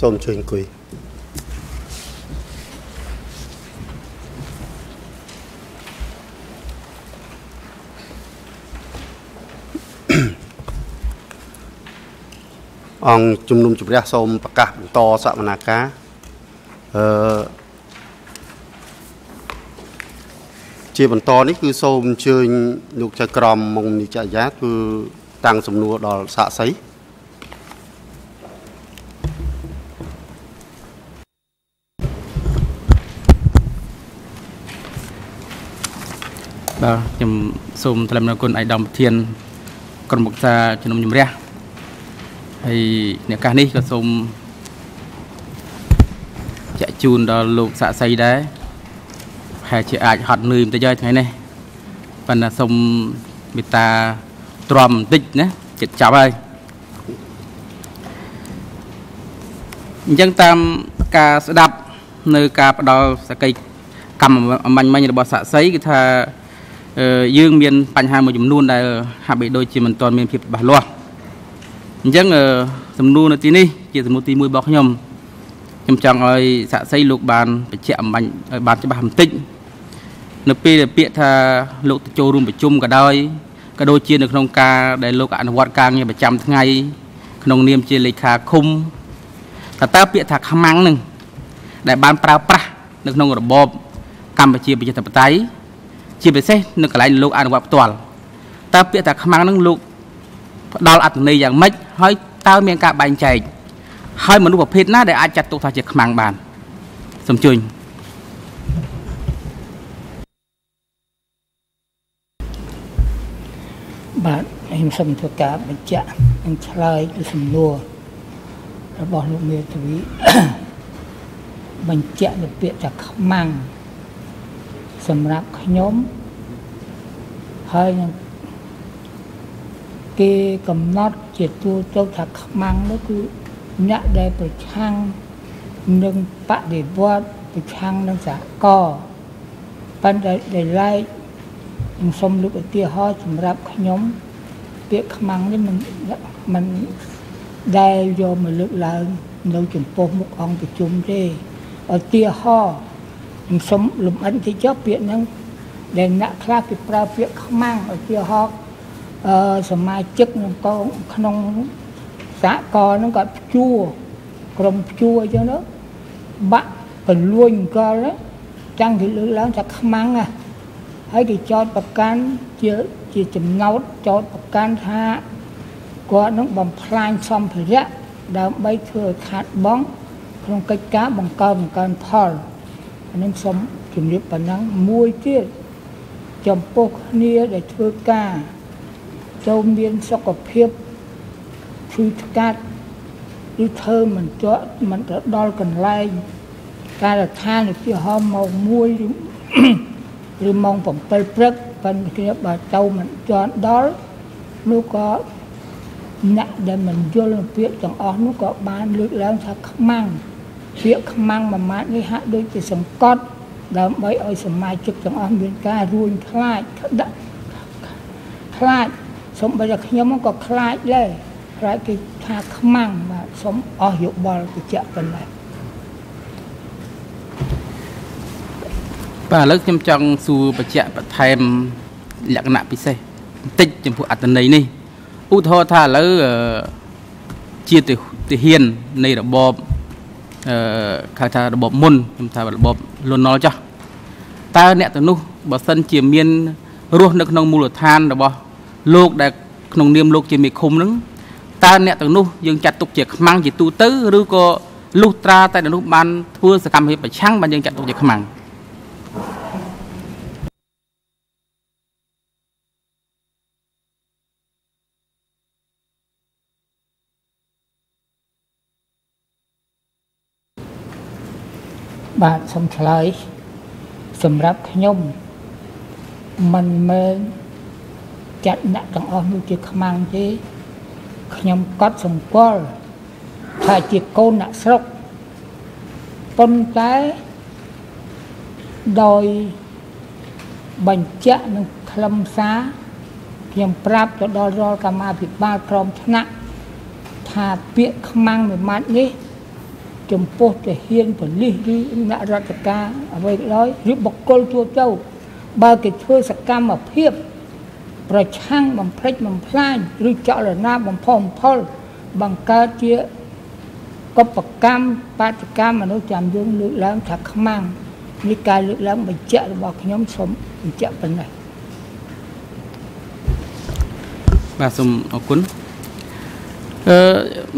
សូមអញ្ជើញអង្គុយអង្គជំនុំជម្រះសូមប្រកាសបន្តសវនាការអឺជាបន្តនេះគឺសូមអញ្ជើញលោកចៅក្រមមុងនិច្ចយាគឺតាំងសំណួរដល់សាកសី បាទខ្ញុំសូមថ្លែងអំណរគុណឯកឧត្តមប្រធានក្រុមប្រឹក្សាជំនុំជម្រះហើយในឱកាសនេះក៏សូមចាក់ជូនដល់លោកសាក់សីដែរប្រហែលជាអាចហត់នឿយបន្តិចហើយថ្ងៃនេះប៉ុន្តែសូមមេត្តាទ្រាំបន្តិចណាចិត្តចាប់ហើយអញ្ចឹងតាមការស្ដាប់នៅការផ្ដល់សក្តិកម្មអមាញ់មិញរបស់សាក់សីគឺថា យើងមានបញ្ហាមួយចំនួនដែលហាក់បីដូចជាមិនទាន់មានភាពច្បាស់លាស់អញ្ចឹងសំណួរនៅទីនេះជាសំណួរទី1របស់ខ្ញុំខ្ញុំចង់ឲ្យសាក់សីលោកបានបញ្ជាក់អំបញ្ញឲ្យបានច្បាស់បន្តិចនៅពេលដែលពាក្យថាលោកទៅចូលរួមប្រជុំក៏ដោយក៏ដូចជានៅក្នុងការដែលលោកអនុវត្តការងារប្រចាំថ្ងៃក្នុងនាមជាលេខាឃុំតើតើពាក្យថាខ្មាំងនឹងដែលបានប្រើប្រាស់នៅក្នុងរបបកម្ពុជាប្រជាធិបតេយ្យ ជាពិសេសនៅកន្លែងលោកអនុវត្តផ្ទាល់តើពាក្យថាខ្មាំងនឹងលោកផ្ដល់អត្ថន័យយ៉ាងម៉េចហើយតើមានការបែងចែកហើយមនុស្សប្រភេទណាដែលអាចចាត់ទុកថាជាខ្មាំងបានសូមជួយបាទខ្ញុំសូមធ្វើការបញ្ជាក់និងឆ្លើយពីសំណួររបស់លោកមេធាវីបញ្ជាក់នៅពាក្យថាខ្មាំង សម្រាប់ខ្ញុំហើយនឹងគេកំណត់ជាទូទៅថាខ្មាំងនោះគឺអ្នកដែលប្រឆាំងនឹងបដិវត្តប្រឆាំងនឹងសហគមន៍ប៉ុន្តែដែលឡែកខ្ញុំសូមលើកឧទាហរណ៍សម្រាប់ខ្ញុំពាក្យខ្មាំងនេះមិនមិនដែលយកមកលើកឡើងនៅចំពោះមុខអង្គប្រជុំទេឧទាហរណ៍ខ្ញុំ សូមលំអិនតិចចុះពាក្យហ្នឹងដែលអ្នកខ្លះគេប្រើពាក្យខ្មាំងឧទាហរណ៍អឺសមាជិកក្នុងកងក្នុងសហករណ៍ហ្នឹងគាត់ព្យួរក្រុមព្យួរអញ្ចឹងទៅបាក់ពលួញអង្គលចាំងគេលើកឡើងថាខ្មាំងណាហើយគេចោតប្រកាន់ជាជាចំណោតចោតប្រកាន់ថាគាត់នឹងបំផ្លាញសម្ភារៈដើម្បីធ្វើឲ្យខាតបង់ក្នុងកិច្ចការបង្កើនបង្កើនផល អានឹងសូមជម្រាបប៉ុណ្ណឹងមួយទៀតចំពោះគ្នាដែលធ្វើការចូលមានសុខភាពឈឺថ្កាត់ឬធ្វើមិនទាក់មិនទៅដល់កន្លែងការដ្ឋានឧទាហរណ៍ម៉ោង1ឬម៉ោង7ព្រឹកប៉ុន្តែគ្នាបើទៅមិនទាន់ដល់នោះក៏អ្នកដែលមិនយល់ពាក្យទាំងអស់នោះក៏បានលើកឡើងថាខ្មាំង ពាក្យខ្មាំងមួយម៉ាត់នេះហាក់ដូចជាសង្កត់ដើម្បីឲ្យសមាជិកទាំងអស់មានការរួញខ្លាចដាក់ខ្លាចសូម្បីតែខ្ញុំក៏ខ្លាចដែរខ្លាចគេថាខ្មាំងបាទសូមអស់យោបល់បញ្ជាក់ប៉ុណ្ណេះបាទឥឡូវខ្ញុំចង់សួរបញ្ជាក់បន្ថែមលក្ខណៈពិសេសបន្តិចចំពោះអត្តន័យនេះឧទាហរណ៍ថាឥឡូវជាទាហាននៃរបប អឺគេថារបបមុនខ្ញុំថារបបលន់ណុលចាស់តើអ្នកទៅនោះបើសិនជាមានរស់នៅក្នុងមូលដ្ឋានរបស់លោកដែលក្នុងនាមលោកជាមេឃុំនឹងតើអ្នកទាំងនោះយើងចាត់ទុកជាខ្មាំងជាទូទៅឬក៏លុះត្រាតែនៅនោះបានធ្វើសកម្មភាពប្រឆាំងបានយើងចាត់ទុកជាខ្មាំង បាទសូមឆ្លើយសម្រាប់ខ្ញុំមិនមែនចាត់អ្នកទាំងអស់នោះជាខ្មាំងទេខ្ញុំកត់សម្គាល់ថាជាកូនអ្នកស្រុកប៉ុន្តែដោយបញ្ជាក់នឹងខ្លឹមសារខ្ញុំប្រាប់ទៅដល់រាល់កម្មាភិបាលក្រមថ្នាក់ថាពាក្យខ្មាំងមួយម៉ាត់នេះ ចំពោះទាហានប៉ូលីសឬអ្នករដ្ឋការអ្វីក៏ដោយឬបុគ្គលទូទៅបើគេធ្វើសកម្មភាពប្រឆាំងបំផ្លិចបំផ្លាញឬចលនាបំផុសបំផុលបង្កើតជាកុបកម្មបាតកម្មមនុស្សចាំយើងលើកឡើងថាខ្មាំងនេះការលើកឡើងបញ្ជាក់របស់ខ្ញុំសូមបញ្ជាក់ប៉ុណ្ណេះបាទសូមអរគុណ អឺ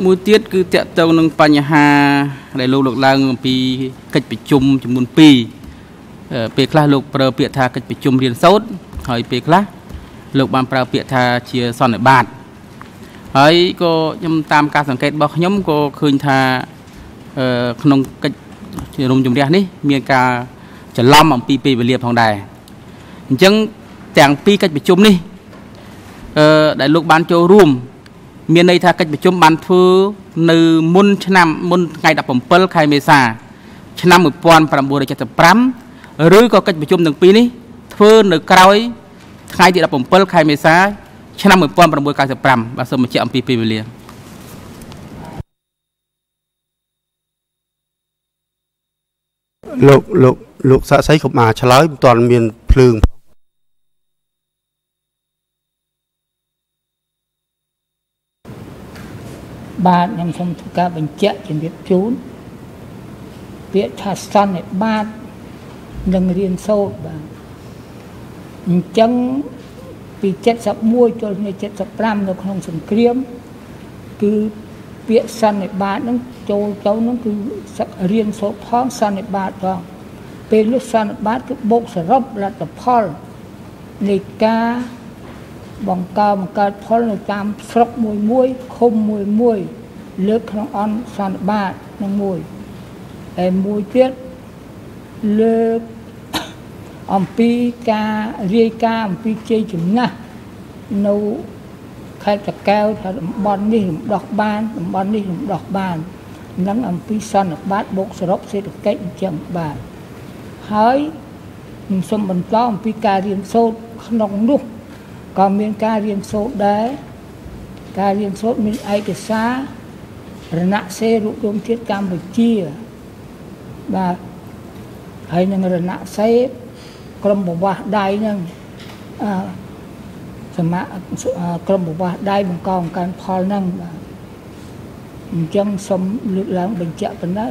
មួយទៀតគឺតកតងនឹងបញ្ហាដែលលោកលើកឡើងអំពីកិច្ចប្រជុំចំនួន2ពេលខ្លះលោកប្រើពាក្យថាកិច្ចប្រជុំរៀនសូត្រហើយពេលខ្លះលោកបានប្រើពាក្យថាជាសន្និបាតហើយក៏ខ្ញុំតាមការសង្កេតរបស់ខ្ញុំក៏ឃើញថាក្នុងកិច្ចជារំជំរះនេះ មានការច្រឡំអំពីពេលវេលាផងដែរអញ្ចឹងទាំងពីរកិច្ចប្រជុំនេះអឺដែលលោកបានចូលរួម មានន័យថាកិច្ចប្រជុំបានធ្វើនៅមុនឆ្នាំមុនថ្ងៃ17ខែមេសា ឆ្នាំ1975ឬក៏កិច្ចប្រជុំទាំងពីរនេះធ្វើនៅក្រោយថ្ងៃទី17ខែមេសា ឆ្នាំ1995បាទសូមបញ្ជាក់អំពីពេលវេលាលោកលោកលោកសាក់សីក៏មកឆ្លើយមិនទាន់មានភ្លើង បាទខ្ញុំសូមធ្វើការបញ្ជាក់ជំរាបជូនពាក្យថាសន្និបាតនឹងរៀនសូត្របាទអញ្ចឹងពី71ចូលឆ្នាំ75នៅក្នុងសង្គ្រាមគឺពាក្យសន្និបាតហ្នឹងចូលទៅហ្នឹងគឺសឹករៀនសូត្រផងសន្និបាតផងពេលនោះសន្និបាតគឺបូកសរុបលទ្ធផលនៃការ បង្កើបង្កើតផលនៅតាមស្រុកមួយមួយឃុំមួយមួយ លើកក្នុងអនសន្និបាតនឹងមួយហើយមួយទៀតលើកអំពីការរាយការណ៍អំពីជ័យជំនះនៅខេត្តតាកែវថាតំបន់នេះរំដោះបានតំបន់នេះរំដោះបាននឹងអំពីសន្និបាតបូកសរុបសេដ្ឋកិច្ចអញ្ចឹងបាទហើយខ្ញុំសូមបន្តអំពីការរៀនសូត្រក្នុងនោះ ក៏មានការរៀនសូត្រដែរការរៀនសូត្រមានឯកសាររណសេរូបរមជាតិកម្ពុជាបាទហើយនឹងរណសេក្រុមប្រវាស់ដៃនឹងអឺសមៈក្រុមប្រវាស់ដៃបង្កបង្កើនផលហ្នឹងបាទអញ្ចឹងសូមលើកឡើងបញ្ជាក់ប៉ុណ្ណឹង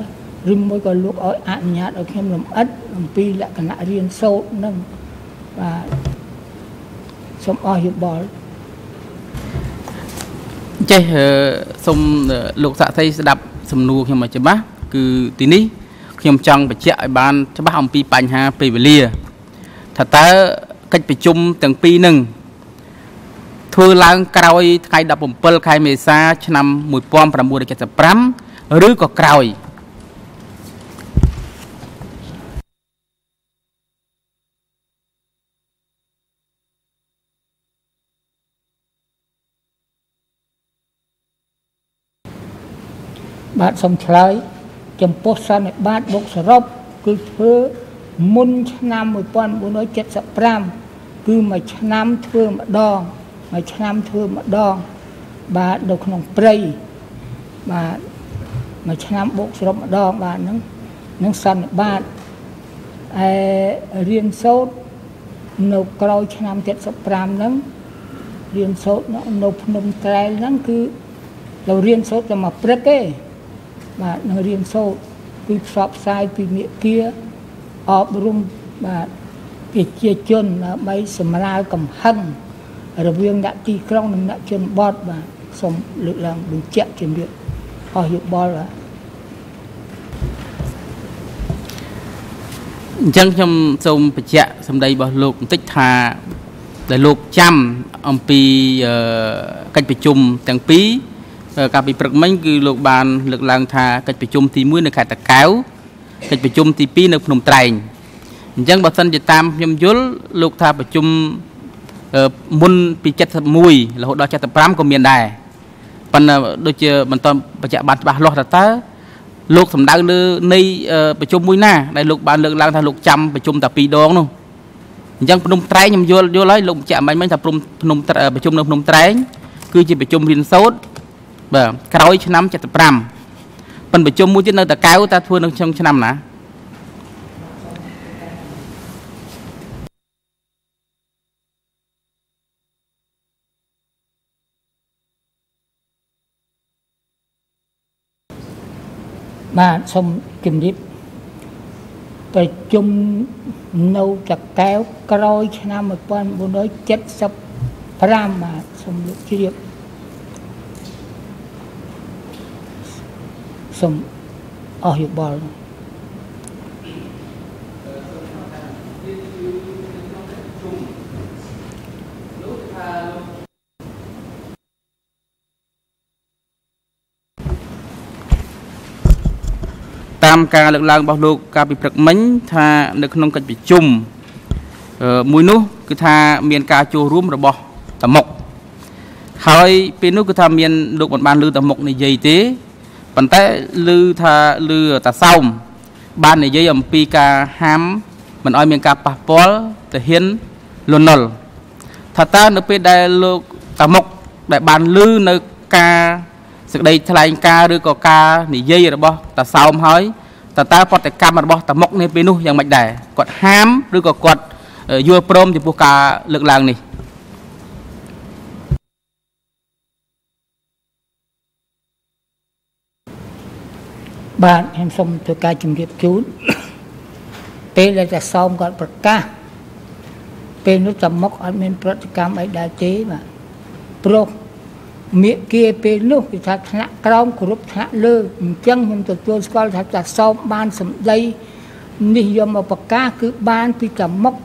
ឬមួយក៏លោកឲ្យអនុញ្ញាតឲ្យខ្ញុំលំអិតអំពីលក្ខណៈរៀនសូត្រហ្នឹងបាទ សូមអស់យោបល់ចេះសូមលោកសាក់សីស្ដាប់សំណួរខ្ញុំឲ្យច្បាស់គឺទីនេះខ្ញុំចង់បញ្ជាក់ឲ្យបានច្បាស់អំពីបញ្ហាពេលវេលាថាតើកិច្ចប្រជុំទាំងពីរនឹងធ្វើឡើងក្រោយថ្ងៃ17ខែមេសា ឆ្នាំ1975ឬក៏ក្រោយ បាទសូមឆ្លើយចំពោះសន្និបាតបុកសរុបគឺធ្វើមុនឆ្នាំ1975គឺមួយឆ្នាំធ្វើម្ដងមួយឆ្នាំធ្វើម្ដងបាទនៅក្នុងព្រៃបាទមួយឆ្នាំបូកសរុបម្ដងបាទហ្នឹងនឹងសន្និបាតអែរៀនសូត្រនៅក្រោយឆ្នាំ75ហ្នឹងរៀនសូត្រនៅភ្នំត្រែលហ្នឹងគឺเราរៀនសូត្រតែមួយព្រឹកទេ បាទនឹងរៀនសូត្រគឺផ្សព្វផ្សាយពីមេគាអប់រំបាទប្រជាជនដើម្បីសម្រាលកំហឹងរវាងអ្នកទីក្រុងនិងអ្នកជនបទបាទសូមលើកឡើងបញ្ជាក់ជំរាបអស់យោបល់បាទអញ្ចឹងខ្ញុំសូមបញ្ជាក់សម្ដីរបស់លោកបន្តិចថាដែលលោកចាំអំពីកិច្ចប្រជុំទាំងពីរ កាលពីព្រឹកមិញគឺលោកបានលើកឡើងថាកិច្ចប្រជុំទី1នៅខេត្តតាកែវកិច្ចប្រជុំទី2នៅភ្នំត្រែងអញ្ចឹងបើសិនជាតាមខ្ញុំយល់លោកថាប្រជុំមុនពី71រហូតដល់75ក៏មានដែរប៉ុន្តែដូចជាបន្តបញ្ជាក់បានច្បាស់លាស់ថាតើលោកសម្ដៅលើនៃប្រជុំមួយណាដែលលោកបានលើកឡើងថាលោកចាំប្រជុំតែ2ដងនោះអញ្ចឹងភ្នំត្រែងខ្ញុំយល់យល់ហើយលោកបញ្ជាក់មិនមែនថាព្រមភ្នំប្រជុំនៅភ្នំត្រែងគឺជាប្រជុំរៀនសូត្រ បាទក្រោយឆ្នាំ75ប៉ុនប្រជុំមួយទៀតនៅតកៅតើធ្វើនៅក្នុងឆ្នាំណាបាទសូមជម្រាបប្រជុំនៅតកែវក្រោយឆ្នាំ1975បាទសូមលោកជ្រាប សូមអស់យោបល់តាមការលើកឡើងរបស់លោកកាលពីព្រឹកមិញថានៅក្នុងកិច្ចប្រជុំមួយនោះគឺថាមានការចូលរួមរបស់តមុកហើយពេលនោះគឺថាមានលោកមិនបានលើតមុកនិយាយទេ ប៉ុន្តែឮថាឮតាសោមបាននិយាយអំពីការហាមមិនឲ្យមានការប៉ះពាល់ទៅហ៊ានលន់នល់ថាតើនៅពេលដែលលោកតាមុកដែលបានឮនៅការសេចក្តីថ្លែងការណ៍ឬក៏ការនិយាយរបស់តាសោមហើយតើតើប្រតិកម្មរបស់តាមុកនេះពេលនោះយ៉ាងម៉េចដែរគាត់ហាមឬក៏គាត់យល់ព្រមចំពោះការលើកឡើងនេះ បាទខ្ញុំសូមធ្វើការជម្រាបជូនពេលដែលតែសោមគាត់ប្រកាសពេលនោះតាមុកអត់មាន ប្រតិកម្មអីដែរទេបាទព្រោះមេគាពេលនោះគឺថាថ្នាក់ក្រោមគ្រប់ថ្នាក់លើអញ្ចឹងខ្ញុំទទួលស្គាល់ថាតាសោមបានសម្ដីនេះយកមកប្រកាសគឺបានពីតាមុក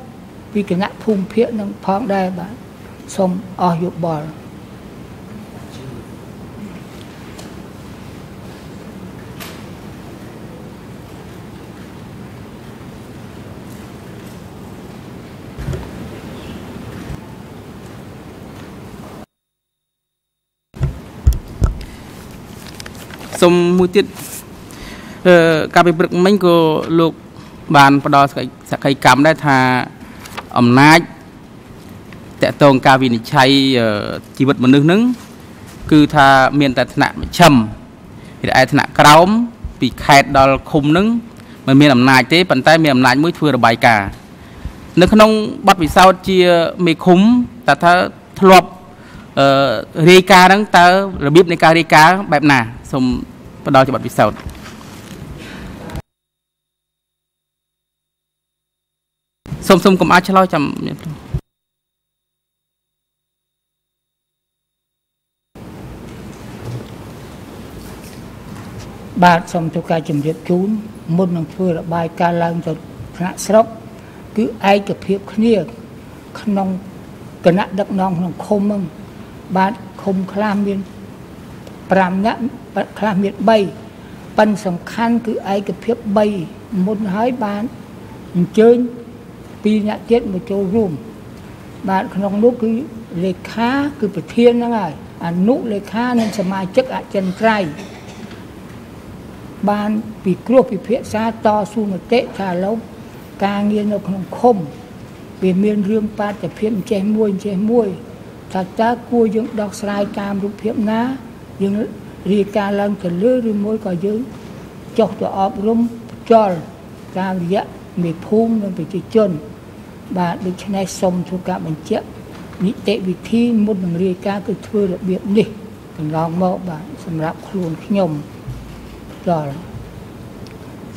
ពីគណៈភូមិភាគនឹងផងដែរបាទសូមអស់យោបល់ សុំមួយទៀតអឺការពិព្រឹកមិញក៏លោកបានផ្ដល់សក្ខីកម្មដែរថាអំណាចតកតងការវិនិច្ឆ័យជីវិតមនុស្សនឹងគឺថាមានតែថ្នាក់មជ្ឈិមពីឯថ្នាក់ក្រោម ពីខេត្តដល់ឃុំនឹងមិនមានអំណាចទេប៉ុន្តែមានអំណាចមួយធ្វើរបាយការណ៍នៅក្នុងបទពិសោធន៍ជាមេឃុំតើថាធ្លាប់ អឺរាយការណ៍ហ្នឹងតើរបៀបនៃការរាយការណ៍បែបណាសូមផ្ដល់ជាបទពិសោធន៍សូមសូមកុំអាចឆ្លើយចាំបាទសូមធ្វើការជម្រាបជូនមុននឹងធ្វើរបាយការណ៍ឡើងទៅថ្នាក់ស្រុកគឺឯកភាពគ្នាក្នុងគណៈដឹកនាំក្នុងឃុំហ្នឹង បាទឃុំខ្លះមាន5នាក់ខ្លះមាន3ប៉ិនសំខាន់គឺឯកភាព3មុនហើយបានអញ្ជើញ2អ្នកទៀតមកចូលរួមបាទក្នុងនោះគឺលេខាគឺប្រធានហ្នឹងហើយអនុលេខានិងសមាជិកអចិន្ត្រៃយ៍បានពិគ្រោះពិភាក្សាតស៊ូមតិថាឥឡូវការងារនៅក្នុងឃុំវាមានរឿងបាតុភិបចេះមួយចេះមួយ ថាតើគួរយើងដោះស្រាយតាមរូបភាពណាយើងរាយការណ៍ឡើងទៅលើឬមួយក៏យើងចុះទៅអប់រំចលតាមរយៈមេភូមិនិងប្រជាជន បាទដូច្នេះសូមធ្វើការបញ្ជាក់នីតិវិធីមុននឹងរាយការណ៍គឺធ្វើរបៀបនេះកន្លងមកបាទសម្រាប់ខ្លួនខ្ញុំដល់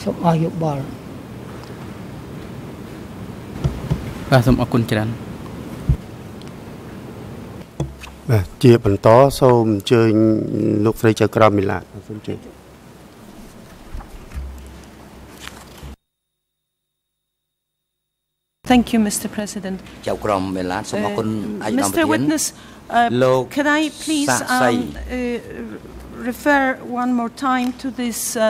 សូមអស់យោបល់បាទសូមអរគុណច្រើន បាទជាបន្តសូមអញ្ជើញលោកស្រីចៅក្រមមីឡាសូមជឿ Thank you Mr President ចៅក្រមមេឡាសូមអរគុណអាយដាមប្រធាន Mr Witness uh, can I please um, uh, refer one more time to this uh,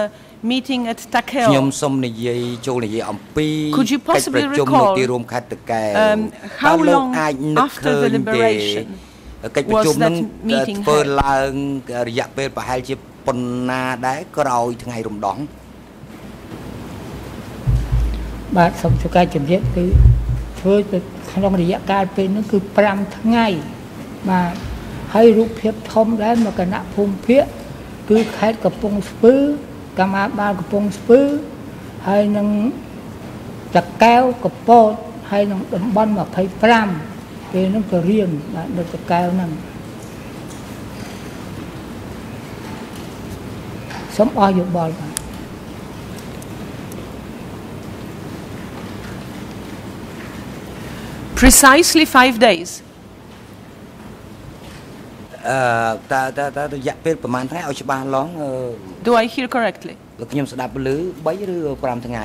meeting at Takeo ខ្ញុំសូមនិយាយចូលនិយាយអំពី Could you possibly recall ទីរួមខេត្តតកែ um, how long after the liberation កិ ច្ចប្រជុំនឹងធ្វើឡើងរយៈពេលប្រហែលជាប៉ុណ្ណាដែរក្រោយថ្ងៃរំដោះបាទសូមជួការជំរាបគឺធ្វើទៅក្នុងរយៈកាលពេលនោះគឺ5ថ្ងៃបាទហើយរូបភាពធំដែរមកគណៈភូមិភាគគឺខេត្តកំពង់ស្ពឺកម្មាបាលកំពង់ស្ពឺហើយនឹងតកែវកពតហើយនឹងតំបន់25 ពេលហ្នឹងទៅរៀនបាទនៅតកែវហ្នឹងសូមអរយោបល់បាទ Precisely five days. អឺតើតើតើរយៈពេលប្រហែលថ្ងៃឲ្យច្បាស់ឡង Do I hear correctly? លោកខ្ញុំស្ដាប់ឮ3ឬ5ថ្ងៃ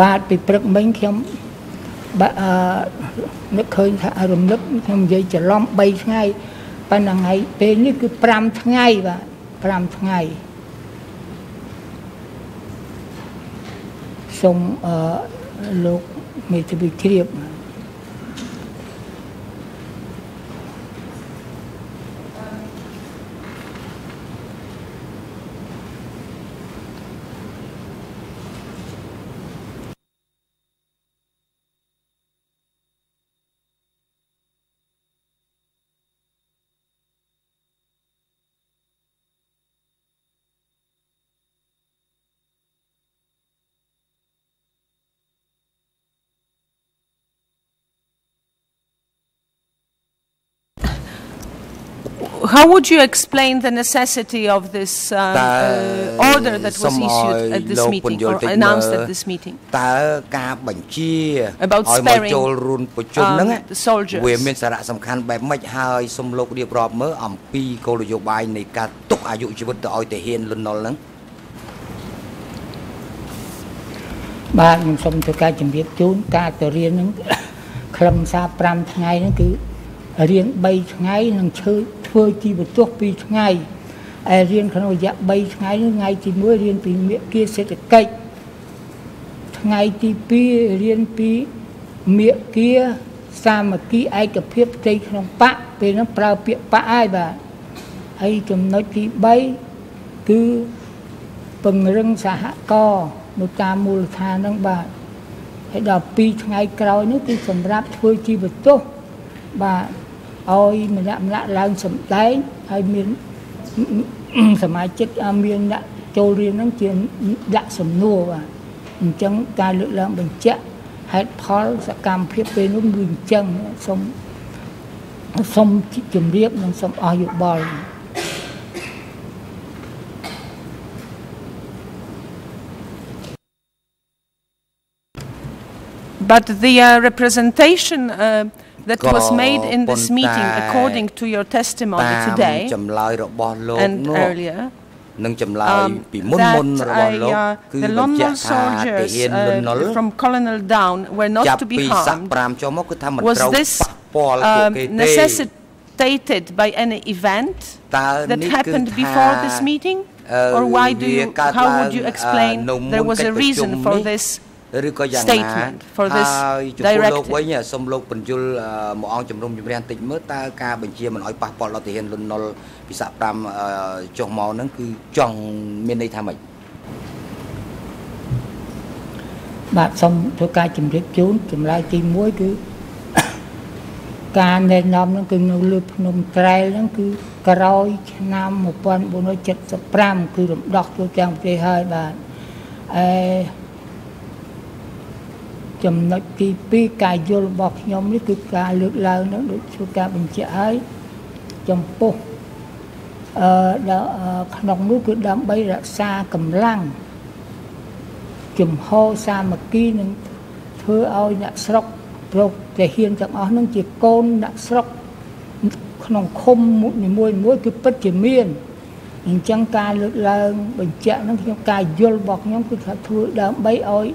បាទពីព្រឹកមិញខ្ញុំ បាទអឺនឹកឃើញថារំលឹកខ្ញុំនិយាយច្រឡំ3ថ្ងៃប៉ុន្តែថ្ងៃពេលនេះគឺ5ថ្ងៃបាទ5ថ្ងៃសូមអឺលោកមេធាវីជ្រាបបាទ How would you explain the necessity of this uh, uh, order that was issued at this meeting or announced at this meeting? តើការបញ្ជា About ឲ្យមក sparing, ចូលរួនប្រជុំហ្នឹង um, the soldiers. វាមានសារៈសំខាន់បែបម៉េចហើយសូមលោករៀបរាប់មើលអំពីគោលនយោបាយនៃការទុកអាយុជីវិតទៅឲ្យទាហានលន់នល់ហ្នឹងបាទខ្ញុំសូមធ្វើការជម្រាបជូនការទៅរៀនហ្នឹងខ្លឹមសារ5ថ្ងៃហ្នឹងគឺ រៀន3ថ្ងៃនិងឈើធ្វើជីវទស្សន៍2ថ្ងៃហើយរៀនក្នុងរយៈ3ថ្ងៃហ្នឹងថ្ងៃទី1រៀនពីមេគាសេដ្ឋកិច្ចថ្ងៃទី2រៀនពីមេគាសាមគ្គីឯកភាពផ្ទៃក្នុងបកពេលហ្នឹងប្រើពាក្យបកហើយបាទហើយចំណុចទី3គឺពង្រឹងសហករណ៍នៅតាមមូលដ្ឋានហ្នឹងបាទហើយដល់2ថ្ងៃក្រោយនោះគឺសម្រាប់ធ្វើជីវទស្សន៍បាទ ឲ្យម្នាក់ម្នាក់ឡើងសម្ដែងហើយមានសមាជិកមានអ្នកចូលរៀនហ្នឹងជាដាក់សំណួរបាទអញ្ចឹងការលើកឡើងបញ្ជាក់ហេតុផលសកម្មភាពពេលនោះគឺអញ្ចឹងសូមសូមជម្រាបនិងសូមអរយោបល់ But the uh, representation uh, that was made in this meeting, ក៏ប៉ុន្តែ according to your តា testimony ម today ចម្លើយរបស់លោក and នោះ earlier, និងចម្លើយ um, ពីមុនមុន that របស់លោក uh, គឺ the បញ្ជាក់ London ថាទា soldiers ហានលន់នល់ uh, from Colonel Down were ចាប់ not to be ពីស័ក harmed. 5ចុះមកគឺថាមិន Was ត្រូវ this ប៉ះពាល់ពួក um, គេទេ necessitated by any event តើ that នេះគឺ happened ថា before this meeting? អឺ Or why do វា you, កើត how ឡើង would you អឺ explain នៅមុន there was កិ a ច្ចប្រជុំ reason for នេះ this ឬក៏យ៉ាងណា statement for this ហើយចំពោះលោក directive. វិញសូមលោកបញ្យលអឺមកអង្គជំរុំជម្រះបន្តិចមើលតើការបញ្ជាមិនអោយប៉ះពាល់ដល់ទាហានលន់នល់ពិសា5អឺចុះមកហ្នឹងគឺចង់មានន័យថាម៉េចបាទសូមធ្វើការជម្រាបជូនចម្លើយទី1គឺការណែនាំហ្នឹងគឺនៅលើភ្នំត្រែលហ្នឹងគឺក្រោយឆ្នាំ1475គឺរំដោះទូទាំងប្រទេសហើយបាទអេ ចំណុចទី2ការយល់របស់ខ្ញុំនេះគឺការលើកឡើងហ្នឹងដូចធ្វើការបញ្ជាក់ហើយចំពោះអឺដល់អឺក្នុងនោះគឺដើម្បីរក្សាកម្លាំងជំហរសាមគ្គីនឹងធ្វើឲ្យអ្នកស្រុកប្រកទាហានទាំងអស់នឹងជាកូនអ្នកស្រុកក្នុងឃុំនីមួយៗគឺពិតជាមានអញ្ចឹងការលើកឡើងបញ្ជាក់នឹងខ្ញុំការយល់របស់ខ្ញុំគឺថាធ្វើដើម្បីឲ្យ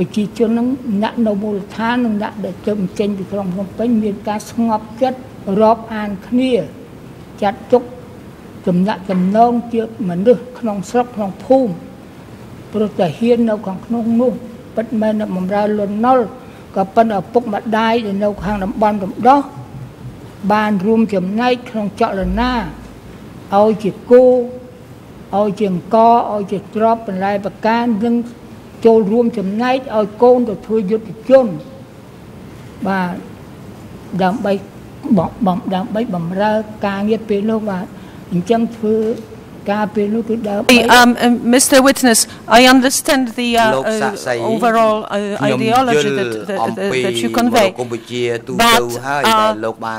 ប្រជាជននឹងអ្នកនៅមូលដ្ឋាននិងអ្នកដែលទៅចេញពីក្រុងភ្នំពេញមានការស្ងប់ចិត្តរាប់អានគ្នាចាត់ទុកចំណាក់ចំណងជាមនុស្សក្នុងស្រុកក្នុងភូមិព្រោះតែហ៊ាននៅខាងក្នុងនោះពិតមែនតែបំរើលន់នល់ក៏ប៉ុន្តែឪពុកម្ដាយដែលនៅខាងតំបន់រំដោះបានរួមចំណែកក្នុងចលនាឲ្យជាគោឲ្យជាអង្គឲ្យជាទ្របបន្លែប្រការនិង ចូលរួមចំណែកឲ្យកូនទៅធ្វើយុទ្ធជនបាទដើម្បីបំបំដើម្បីបំរើការងារពេលនោះបាទអញ្ចឹងធ្វើ The, um, um uh, Mr. Witness, I understand the uh, uh, overall uh, ideology that, that, that, you convey, but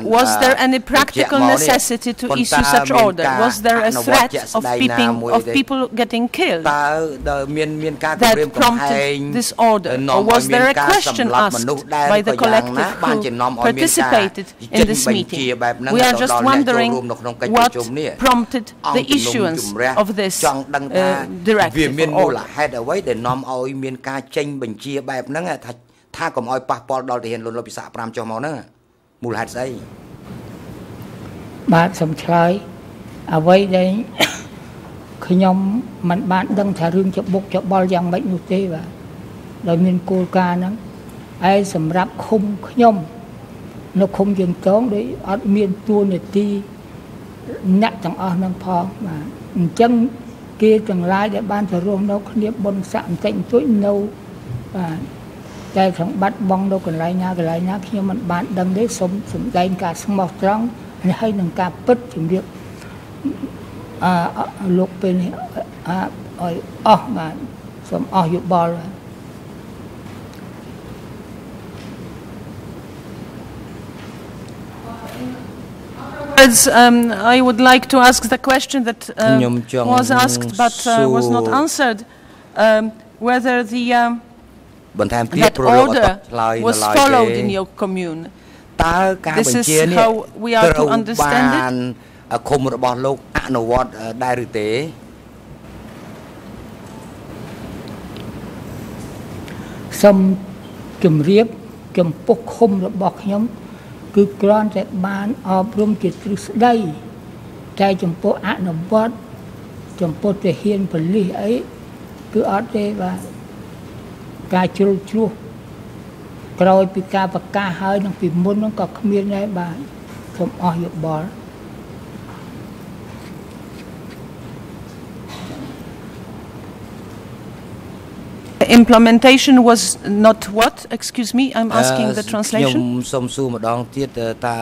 was there any practical necessity to issue such order? Was there a threat of, peeping, of people getting killed that prompted this order? Or was there a question asked by the collective who participated in this meeting? We are just wondering what prompted the issuance ជម្រះ of this ចង់ដឹងថា uh, វា directive មាន or មូល order. ហេតុអ្វីដែលនាំឲ្យមានការចេញបញ្ជាបែបហ្នឹងថាថាកុំឲ្យប៉ះពាល់ដល់ទាហានលន់លុបពិសា5ចុះមកហ្នឹងមូលហេតុស្អីបាទសូមឆ្លើយអ្វីដែលខ្ញុំមិនបានដឹងថារឿងច្បុកច្បល់យ៉ាងម៉េចនោះទេបាទដោយមានគោលការណ៍ហ្នឹងឯសម្រាប់ឃុំខ្ញុំ នៅឃុំយើងតងដោយអត់មានតួនាទី អ្នកទាំងអស់ហ្នឹងផងបាទអញ្ចឹងគេទាំងឡាយដែលបានទៅរស់នៅគ្នាបុណ្យស័ក្តិបន្តិចបន្តួចនៅបាទតែក្នុងបាត់បង់នៅកន្លែងណាកន្លែងណាខ្ញុំមិនបានដឹងទេសូមសម្ដែងការស្មោះត្រង់ហើយនឹងការពិតជំរាបអឺលោកពេលនេះអឺឲ្យអស់បាទសូមអស់យោបល់បាទ Words, um, I would like to ask the question that uh, ខ្ញុំចង់ was asked but uh, was not សួរ answered. Um, whether the um, បន្ថែមទៀត that ព្រោះលោកអត់ order ឆ្លើយនៅ was ឡើយ followed in ទេ your commune. តើការ This បញ្ is ជានេះ how we are to ត្រូវ understand it? បានឃុំរបស់លោកអនុវត្តដែរឬទេ សូមជម្រាបចំពោះឃុំរបស់ខ្ញុំ គឺគ្រាន់តែបានអប់រំជាទ្រឹស្ដីតែចំពោះអនុវត្តចំពោះទាហានប៉ូលីសអីគឺអត់ទេបាទការជ្រុលជ្រោះក្រោយពីការប្រកាសហើយនឹងពីមុនហ្នឹងក៏គ្មានដែរបាទសូមអស់យោបល់ The implementation was not what? Excuse me, I'm asking the ខ្ញុំ translation. សូមសួរម្ដងទៀតតើ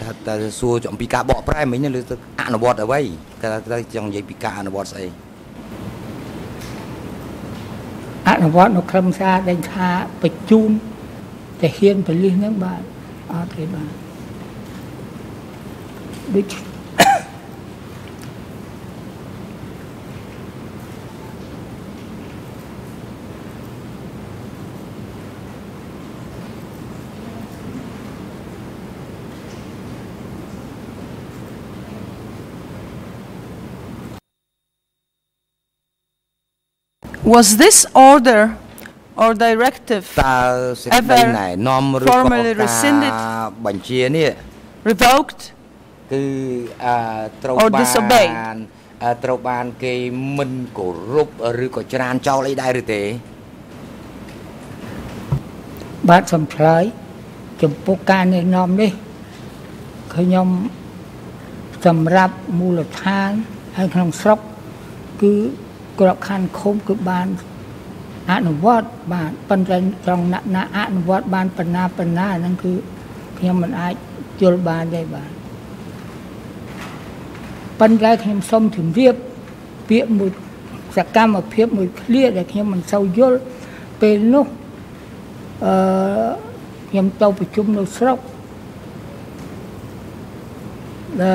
ថាតើសួរអំពីការបកប្រែមិញឬទៅអនុវត្តអ្វីតើទៅចង់និយាយពីការអនុវត្តស្អីអនុវត្តនៅខ្លឹមសារដែលថាបញ្ជូនទាហានប៉ូលីសហ្នឹងបាទអត់ទេបាទដូច Was this order or directive តើសេចក្តីណែនាំឬក៏ formally ការ rescinded? បញ្ជានេះ revoked គឺអឺត្រូវ Or បាន disobeyed? អឺត្រូវបានគេមិនគោរពឬក៏ច្រានចោលអីដែរឬទេបាទសំឆ្លើយចំពោះការណែនាំនេះខ្ញុំសម្រាប់មូលដ្ឋានហើយក្នុងស្រុកគឺ ក្របខ័ណ្ឌឃុំគឺបានអនុវត្តបាទប៉ុន្តែត្រង់ណាណាអនុវត្តបានបណ្ណាបណ្ណាហ្នឹងគឺខ្ញុំមិនអាចយល់បានទេបាទប៉ុន្តែខ្ញុំសូមជម្រាបពាក្យមួយសកម្មភាពមួយឃ្លាដែលខ្ញុំមិនសូវយល់ពេលនោះអឺខ្ញុំទៅប្រជុំនៅស្រុកអឺ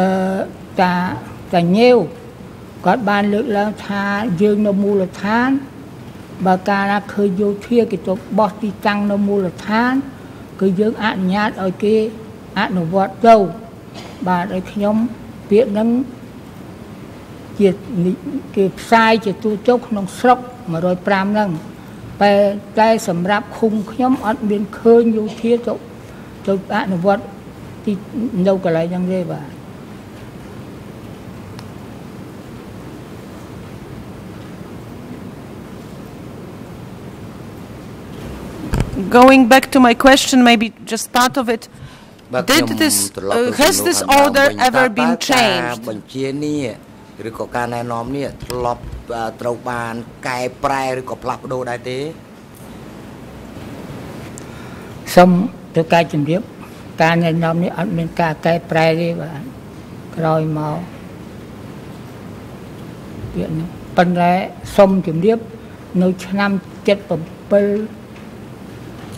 តាតាញៀវ គាត់បានលើកឡើងថាយើងនៅមូលដ្ឋាន បើកាលណាឃើញយោធាគេទៅបោះទីតាំងនៅមូលដ្ឋាន គឺយើងអនុញ្ញាតឲ្យគេអនុវត្តទៅបាទឲ្យខ្ញុំពាក្យហ្នឹងជានិគេផ្សាយជាទូទៅក្នុងស្រុក105ហ្នឹងតែតែសម្រាប់ឃុំខ្ញុំអត់មានឃើញយោធាទៅទៅអនុវត្តទីនៅកន្លែងហ្នឹងទេបាទ Going back to my question, maybe just part of it. បាទ Did ខ្ញុំ this ត្រឡប់ uh, ទៅ has សំណួរ this ខាងដើម order វិញ ever តើ been ការ changed? បញ្ជានេះឬក៏ការណែនាំនេះធ្លាប់អឺត្រូវបានកែប្រែឬក៏ផ្លាស់ប្ដូរដែរទេសូមទៅការជំរាបការណែនាំនេះអត់មានការកែប្រែទេបាទក្រោយមកពាក្យនេះប៉ុន្តែសុំជំរាបនៅឆ្នាំ77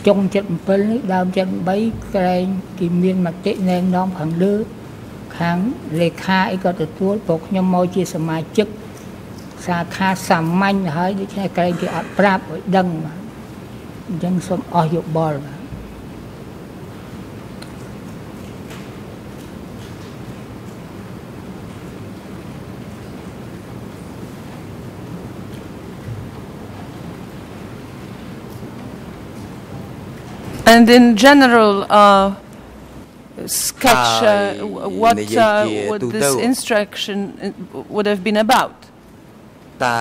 ចុង77នេះដើម73ក្រែងគេមានមតិណែនាំខាងលើខាងលេខាអីក៏ទទួលព្រោះខ្ញុំមកជាសមាជិកសាខាសាមញ្ញហើយដូច្នេះក្រែងគេអត់ប្រាប់ឲ្យដឹងបាទអញ្ចឹងសូមអស់យោបល់បាទ And in general, uh, sketch uh, Ah, w- whatនិយាយ uh, ជា what ទូទៅ this instruction uh, would have been about. តើ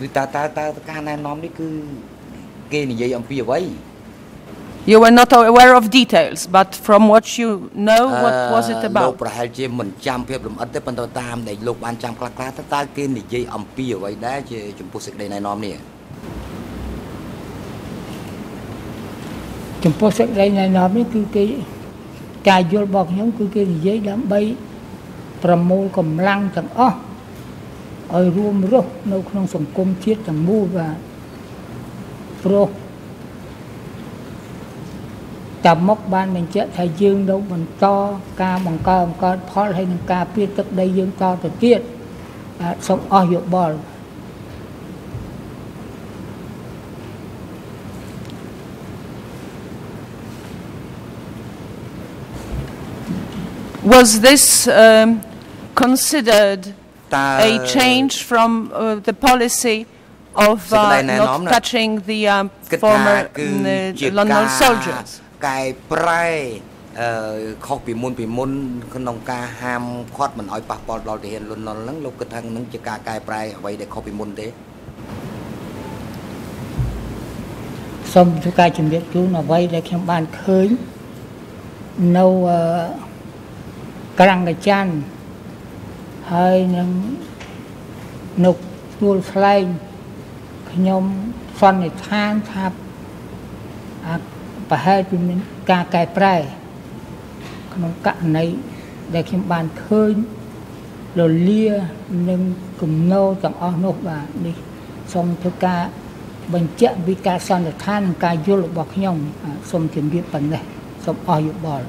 គឺតើតើតើការណែនាំនេះគឺគេនិយាយអំពីអ្វី You were not aware of details, but from what you know, what was it អឺលោក about? ប្រហែលជាមិនចាំភាពលម្អិតទេប៉ុន្តែតាមដែលលោកបានចាំខ្លះៗតើតើគេនិយាយអំពីអ្វីដែរជាចំពោះសេចក្តីណែនាំនេះ ចំពោះសេចក្តីណែនាំនេះគឺគេការយល់របស់ខ្ញុំគឺគេនិយាយដើម្បីប្រមូលកម្លាំងទាំងអស់ឲ្យរួមរស់នៅក្នុងសង្គមជាតិទាំងមូលបាទព្រោះតាមមកបានបញ្ជាក់ថាយើងនៅបន្តការបង្កើនបង្កើតផលហើយនឹងការពៀទឹកដីយើងតទៅទៀតបាទសូមអស់យោបល់ Was this um, considered តើ a change from uh, the policy of uh, សេចក្តីណែនាំ not ណា touching the um, គិតថា former គឺ mm, ជា uh, London ការ soldiers? កែប្រែអឺខុសពីមុនពីមុនក្នុងការហាមឃាត់មិនឲ្យប៉ះពាល់ដល់ទាហានលន់នល់ហ្នឹងលោកគិតថានឹងជាការកែប្រែអ្វីដែលខុសពីមុនទេសូមធ្វើការជំរាបជូនអ្វីដែលខ្ញុំបានឃើញនៅអឺ ក្រាំងកច័ន្ទហើយនឹងនៅទួលស្លែងខ្ញុំសន្និដ្ឋានថាអាប្រហែលជាមានការកែប្រែក្នុងករណីដែលខ្ញុំបានឃើញរលានិងគំនោទាំងអស់នោះបាទនេះសូមធ្វើការបញ្ជាក់ពីការសន្និដ្ឋាននិងការយល់របស់ខ្ញុំបាទសូមជម្រាបប៉ុណ្ណេះសូមអស់យោបល់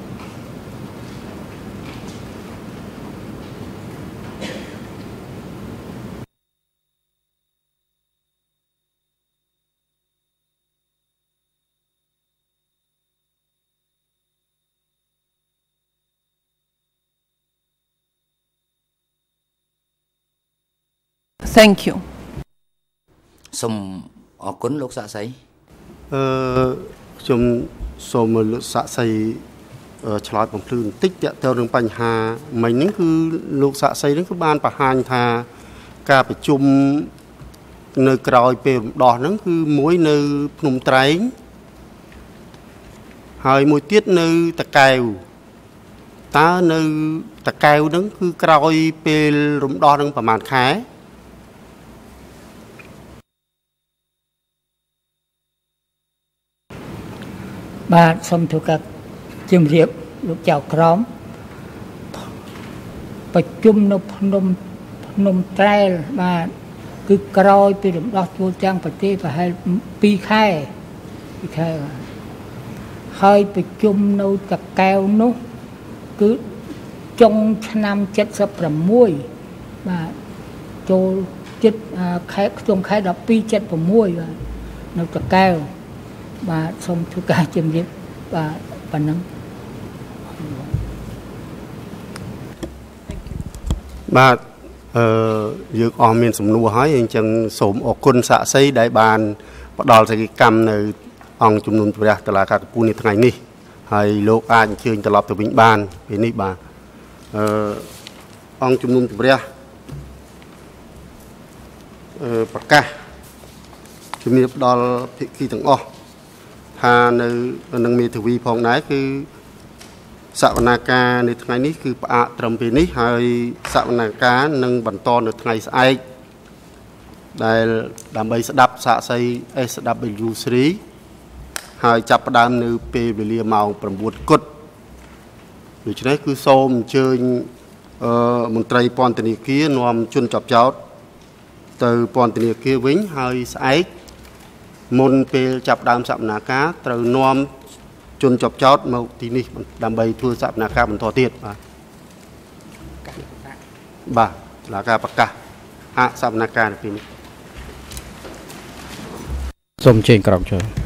Thank you. សូមអរគុណលោកសាក់សីអឺខ្ញុំសូមលើកសាក់សីអឺឆ្លើយបំភ្លឺបន្តិចតទៅនឹងបញ្ហាមិញហ្នឹងគឺលោកសាក់សីហ្នឹងគឺបានបង្ហាញថាការប្រជុំនៅក្រោយពេលរំដោះហ្នឹងគឺមួយនៅភ្នំត្រែងហើយមួយទៀតនៅតកែវតើនៅតកែវហ្នឹងគឺក្រោយពេលរំដោះហ្នឹងប្រហែលខែ បាទសូមធ្វើការជំរាបលោកចៅក្រមប្រជុំនៅភ្នំភ្នំត្រែលបាទគឺក្រោយពីរំដោះទូទាំងប្រទេសប្រហែល2ខែ2ខែបាទហើយប្រជុំនៅតកែវនោះគឺចុងឆ្នាំ76បាទចូលចិត្តអាខែខ្ទង់ខែ12 76បាទនៅតកែវ បាទសូមធ្វើការជំរាបបាទប៉ុណ្ណឹងបាទអឺយើងអស់មានសំណួរហើយអញ្ចឹងសូមអរគុណសាក់សីដែលបាន ផ្ដល់សេចក្ដីកម្មនៅ អង្គជំនុំជម្រះតឡាការកពូនេះថ្ងៃនេះហើយលោកអាចអញ្ជើញត្រឡប់ទៅវិញបានពេលនេះបាទអឺអង្គជំនុំជម្រះអឺប្រកាសជំរាបដល់ភិក្ខុទាំងអស់ ថានៅនឹងមេធាវីផងដែរគឺសវនាការនៅថ្ងៃនេះគឺផ្អាកត្រឹមពេលនេះហើយសវនាការនឹងបន្តនៅថ្ងៃស្អែកដែលដើម្បីស្ដាប់សាកសី SW3 ហើយចាប់ផ្ដើមនៅពេលវេលាម៉ោង9គត់ដូច្នេះគឺសូមអញ្ជើញអអឺមន្ត្រីពន្ធនាគារនាំជនចាប់ចោតទៅពន្ធនាគារវិញហើយស្អែក មុនពេលចាប់ដើមសកម្មភាពត្រូវនាំជនចាប់ចោតមកទីនេះដើម្បីធ្វើសកម្មភាពបន្តទៀតបាទបាទឡាការប្រកាសអសកម្មភាពនៅពេលនេះសូមអញ្ជើញក្រុមចូល